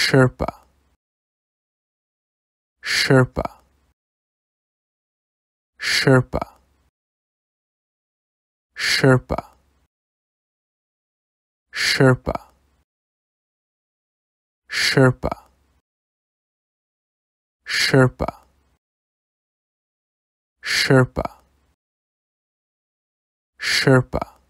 Sherpa. Sherpa. Sherpa. Sherpa. Sherpa. Sherpa. Sherpa. Sherpa. Sherpa.